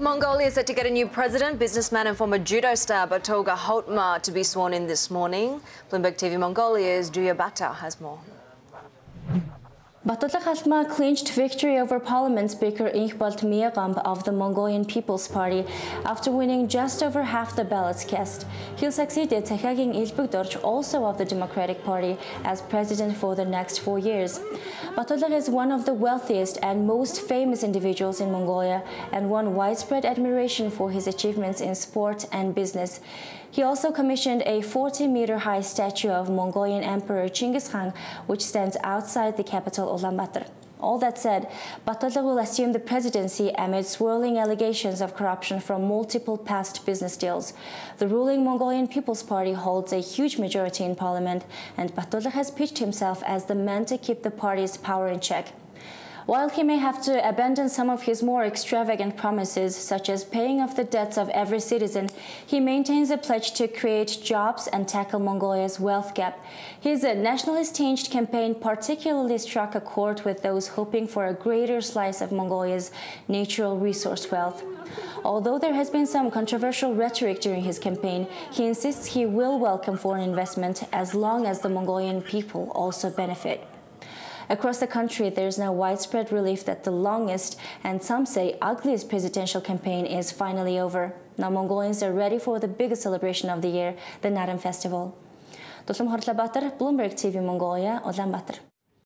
Mongolia is set to get a new president. Businessman and former judo star Battulga Khaltmaa to be sworn in this morning. Bloomberg TV Mongolia's Duya Bata has more. Battulga Khaltmaa clinched victory over Parliament Speaker Enkhbold Miyegombo of the Mongolian People's Party after winning just over half the ballots cast. He succeeded Tsakhiagiin Elbegdorj, also of the Democratic Party, as president for the next four years. Battulga is one of the wealthiest and most famous individuals in Mongolia and won widespread admiration for his achievements in sport and business. He also commissioned a 40-meter-high statue of Mongolian Emperor Chinggis Khan, which stands outside the capital Ulaanbaatar. All that said, Battulga will assume the presidency amid swirling allegations of corruption from multiple past business deals. The ruling Mongolian People's Party holds a huge majority in parliament, and Battulga has pitched himself as the man to keep the party's power in check. While he may have to abandon some of his more extravagant promises, such as paying off the debts of every citizen, he maintains a pledge to create jobs and tackle Mongolia's wealth gap. His nationalist tinged campaign particularly struck a chord with those hoping for a greater slice of Mongolia's natural resource wealth. Although there has been some controversial rhetoric during his campaign, he insists he will welcome foreign investment as long as the Mongolian people also benefit. Across the country, there is now widespread relief that the longest and some say ugliest presidential campaign is finally over. Now Mongolians are ready for the biggest celebration of the year, the Naadam Festival. Bloomberg TV Mongolia, Ulaanbaatar.